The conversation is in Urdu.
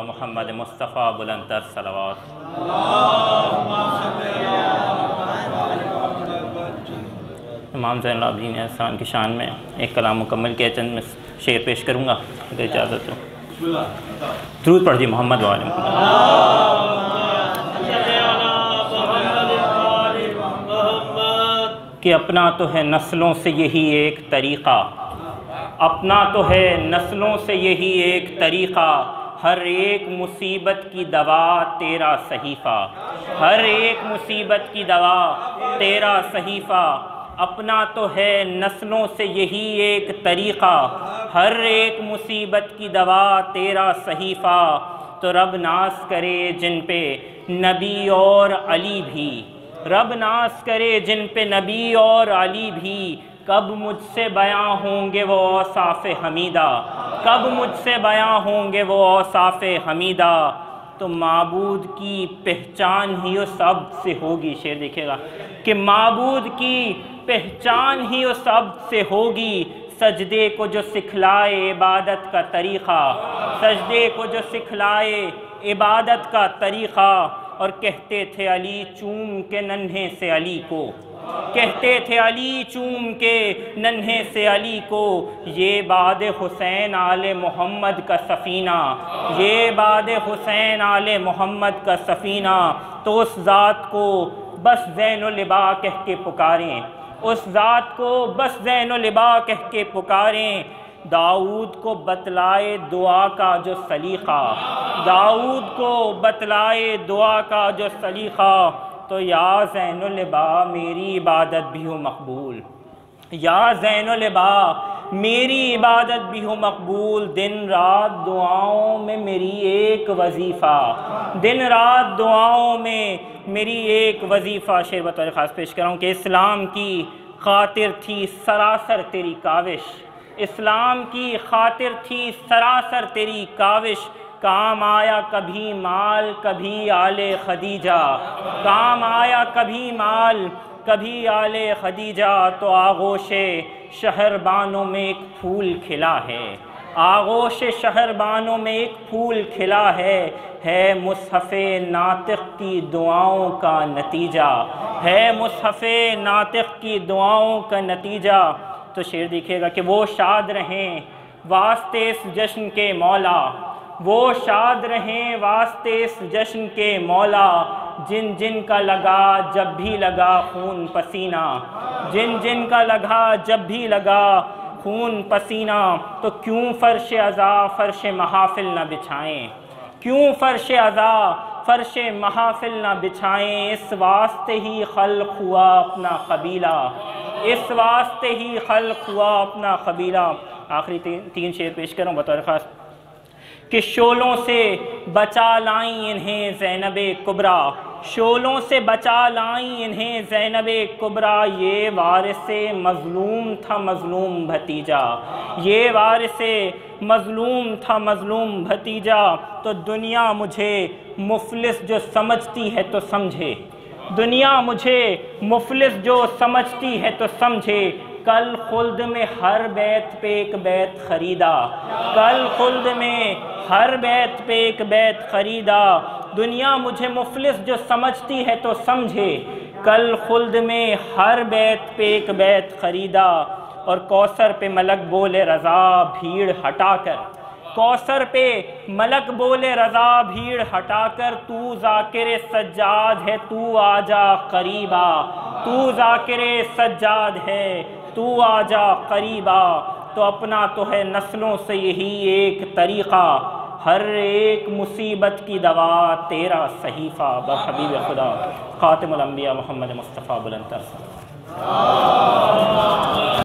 محمد مصطفیٰ بلندر صلوات. امام زین العابدین احسان کی شان میں ایک کلام مکمل کیا چند میں شعر پیش کروں گا اگر اجازت ہو درود پڑھ دی محمد والے محمد کہ اپنا تو ہے نسلوں سے یہی ایک طریقہ۔ اپنا تو ہے نسلوں سے یہی ایک طریقہ۔ ہر ایک مصیبت کی دوا تیرا صحیفہ، ہر ایک مصیبت کی دوا تیرا صحیفہ۔ اپنا تو ہے نسلوں سے یہی ایک طریقہ، ہر ایک مصیبت کی دوا تیرا صحیفہ۔ تو رب ناس کرے جن پہ نبی اور علی بھی۔ رب ناس کرے جن پہ نبی اور علی بھی۔ کب مجھ سے بیاں ہوں گے وہ اوصاف حمیدہ؟ کب مجھ سے بیاں ہوں گے وہ اوصاف حمیدہ؟ تو معبود کی پہچان ہی اس سب سے ہوگی، شعر دیکھے گا۔ کہ معبود کی پہچان ہی اس سب سے ہوگی، سجدے کو جو سکھلائے عبادت کا طریقہ۔ سجدے کو جو سکھلائے عبادت کا طریقہ۔ اور کہتے تھے علی چوم کے ننھے سے علی کو۔ کہتے تھے علی چوم کے ننھے سے علی کو۔ یہ باد حسین آل محمد کا سفینہ۔ یہ باد حسین آل محمد کا سفینہ۔ تو اس ذات کو بس زین و لبا کہہ کے پکاریں۔ اس ذات کو بس زین و کہہ کے پکاریں۔ داؤد کو بتلائے دعا کا جو سلیقہ، داؤد کو بتلائے دعا کا جو سلیقہ، تو یا زین البا میری عبادت بھی ہو مقبول۔ یا زین البا میری عبادت بھی ہو مقبول۔ دن رات دعاؤں میں میری ایک وظیفہ، دن رات دعاؤں میں میری ایک وظیفہ شعر بطور خاص پیش کر رہا ہوں کہ اسلام کی خاطر تھی سراسر تیری کاوش۔ اسلام کی خاطر تھی سراسر تیری کاوش۔ کام آیا کبھی مال، کبھی آل خدیجہ۔ کام آیا کبھی مال، کبھی آل خدیجہ۔ تو آغوش شہر بانوں میں ایک پھول کھلا ہے۔ آغوش شہر بانوں میں ایک پھول کھلا ہے۔ ہے مصحف ناطق کی دعاؤں کا نتیجہ۔ ہے مصحف ناطق کی دعاؤں کا نتیجہ۔ تو شعر دیکھے گا کہ وہ شاد رہیں، واسطے اس جشن کے مولا۔ وہ شاد رہیں، واسطے اس جشن کے مولا۔ جن جن کا لگا جب بھی لگا خون پسینہ۔ جن جن کا لگا جب بھی لگا خون پسینہ۔ تو کیوں فرش عزا، فرش محافل نہ بچھائیں؟ کیوں فرش عزا، فرش محافل نہ بچھائیں؟ اس واسطے ہی خلق ہوا اپنا قبیلہ۔ اس واسطے ہی خلق ہوا اپنا قبیلہ۔ آخری تین شعر پیش کروں بطور خاص۔ کہ شولوں سے بچا لائیں انہیں زینب کبرا شولوں سے بچا لائیں انہیں زینب کبرا یہ وارث مظلوم تھا مظلوم بھتیجا۔ یہ وارث مظلوم تھا مظلوم بھتیجا۔ تو دنیا مجھے مفلس جو سمجھتی ہے تو سمجھے۔ دنیا مجھے مفلس جو سمجھتی ہے تو سمجھے۔ کل خلد میں ہر بیت پہ ایک بیت خریدا۔ کل خلد میں ہر بیت پہ ایک بیت خریدا۔ دنیا مجھے مفلس جو سمجھتی ہے تو سمجھے۔ کل خلد میں ہر بیت پہ ایک بیت خریدا۔ اور کوثر پہ ملک بولے، رضا، بھیڑ ہٹا کر۔ کوثر پہ ملک بولے رضا بھیڑ ہٹا کر تو ذاکر سجاد ہے، تو آجا قریبا۔ تو ذاکر سجاد ہے، تو آجا قریبا۔ تو اپنا تو ہے نسلوں سے یہی ایک طریقہ۔ ہر ایک مصیبت کی دوا تیرا صحیفہ۔ بحبیب خدا۔ خاتم الانبیاء محمد مصطفیٰ بلندر